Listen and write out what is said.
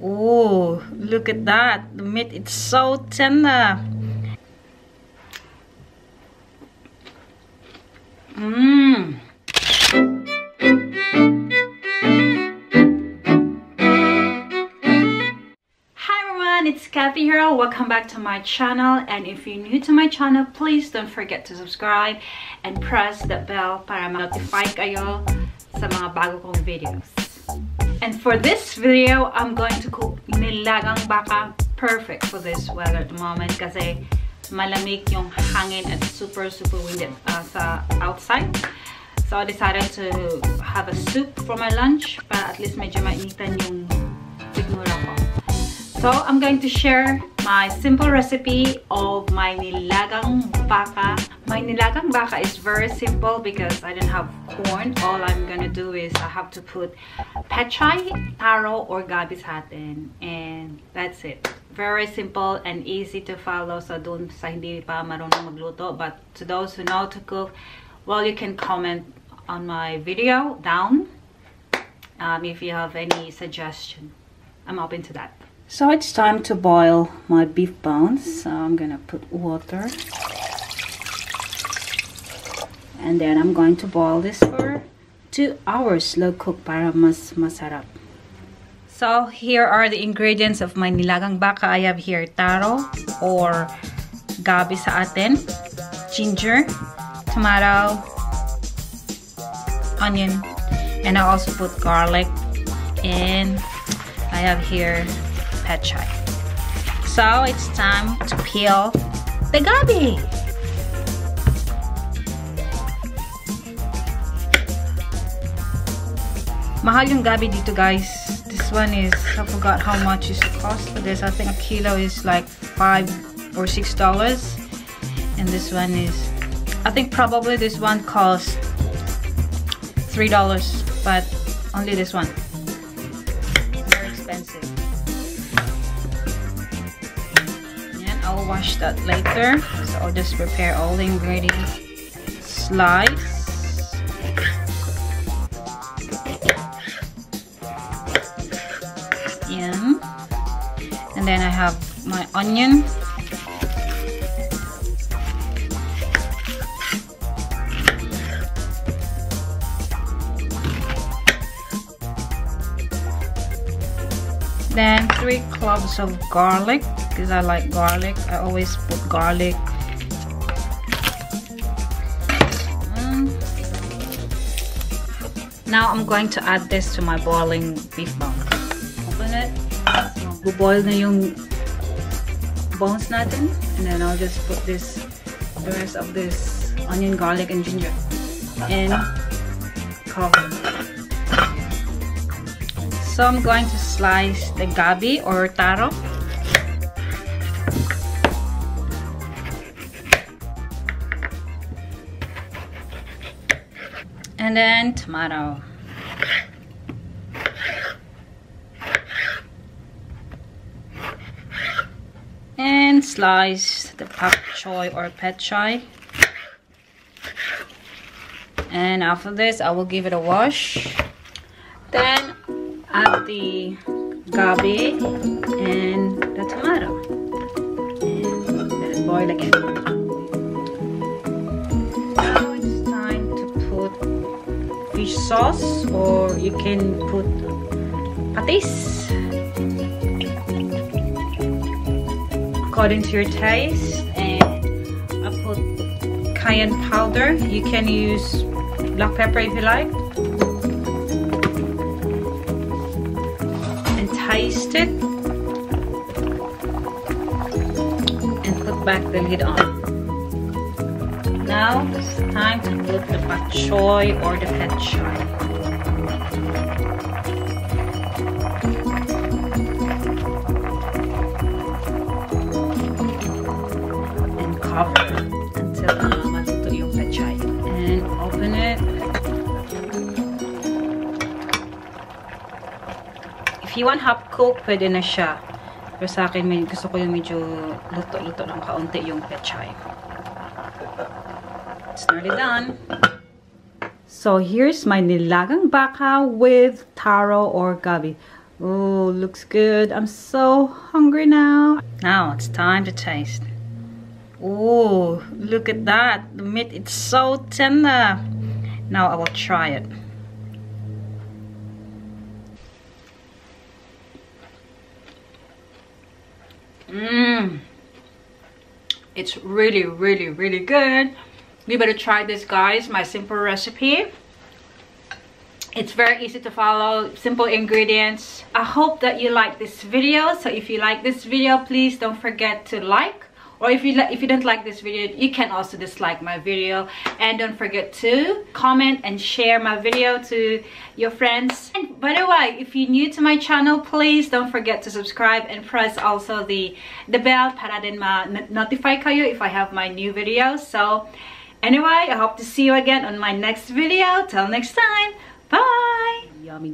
Oh, look at that. The meat it's so tender. Mmm. Hi, everyone! It's Kathy here. Welcome back to my channel and if you're new to my channel, please don't forget to subscribe and press the bell para ma-notify kayo sa mga bago kong videos. And for this video, I'm going to cook nilagang baka. Perfect for this weather at the moment kasi malamig yung hangin at super super windy uh, sa outside. So I decided to have a soup for my lunch para at least medyo mainitan yung sigmura ko. So I'm going to share my simple recipe of my nilagang baka. My nilagang baka is very simple because I don't have corn. All I'm gonna do is I have to put pechay, taro, or gabi sa atin. And that's it. Very simple and easy to follow so dun sa hindi pa marunong magluto. But to those who know to cook, well, you can comment on my video down um, if you have any suggestion. I'm open to that. So it's time to boil my beef bones. So I'm gonna put water. And then I'm going to boil this for two hours slow cook para mas masarap. So here are the ingredients of my nilagang baka. I have here taro or gabi sa atin, ginger, tomato, onion, and I also put garlic and I have here pechay. So it's time to peel the gabi. Mahal yung gabi dito guys. This one is, I forgot how much is the cost for this. I think a kilo is like 5 or $6. And this one is, I think probably this one costs $3. But only this one. Very expensive. I'll wash that later. So I'll just prepare all the ingredients. Slice. Yan. And then I have my onion. Then three cloves of garlic because I like garlic. I always put garlic. Mm. Now I'm going to add this to my boiling beef bones. Open it. Buboil na yung bones natin. And then I'll just put this, the rest of this onion, garlic, and ginger in cover. So I'm going to slice the gabi or taro. And then tomato. And slice the pak choy or pechay. And after this, I will give it a wash. Then add the gabi and the tomato and let it boil again. Sauce or you can put patis according to your taste and I put cayenne powder. You can use black pepper if you like. And taste it and put back the lid on. Now it's time to put the bok choy or the pechay. And cover until uh, matuto yung pechay. And open it. If you want half cook, pwede na siya. Pero sa akin, may, gusto ko yung medyo luto-luto ng kaunti yung pechay. It's nearly done. So here's my nilagang baka with taro or gabi. Oh, looks good. I'm so hungry now. Now it's time to taste. Oh, look at that. The meat is so tender. Now I will try it. Mmm. It's really, really, really good. You better try this, guys. My simple recipe. It's very easy to follow, simple ingredients. I hope that you like this video. So if you like this video, please don't forget to like or if you if you don't like this video you can also dislike my video and don't forget to comment and share my video to your friends and by the way if you're new to my channel please don't forget to subscribe and press also the the bell para din ma notify kayo if I have my new videos so anyway I hope to see you again on my next video. Till next time. Bye. Yummy